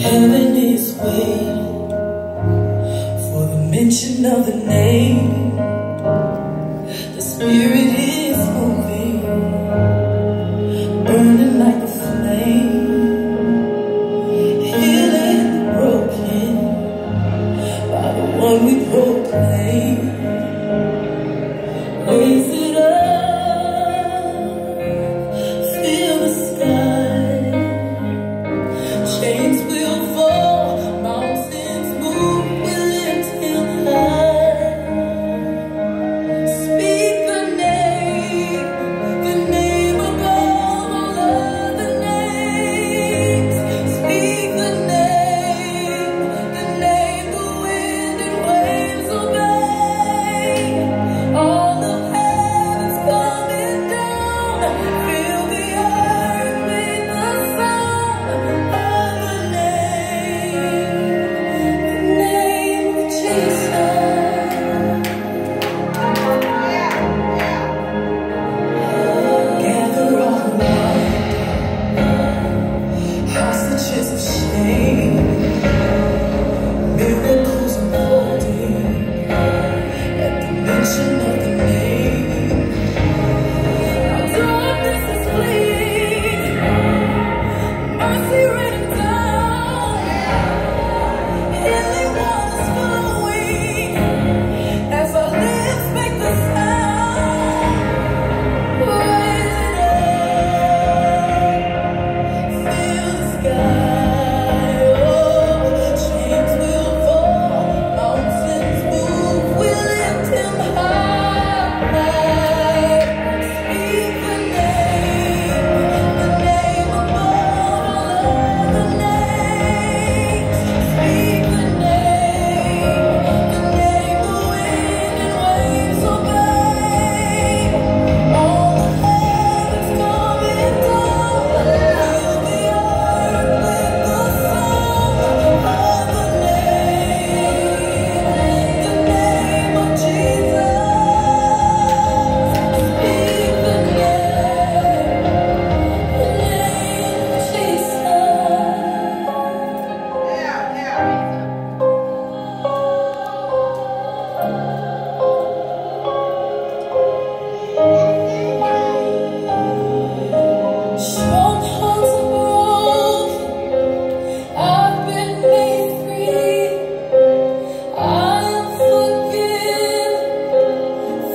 Heaven is waiting For the mention of the name. The Spirit is moving Burning like a flame. Healing the broken By the one we proclaim.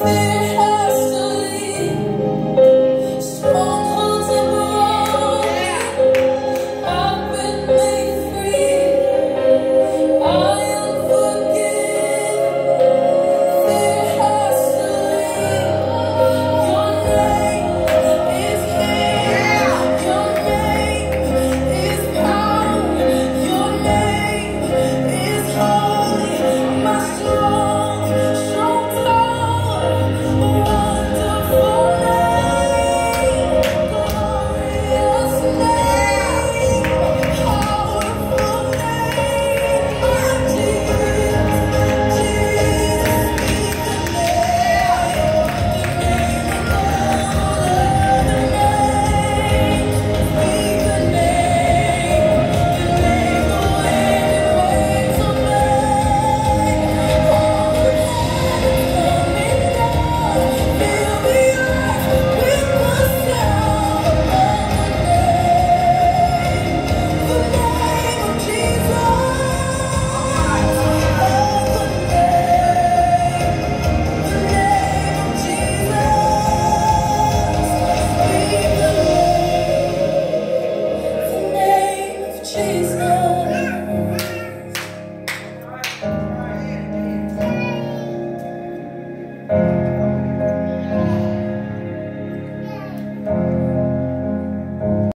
me.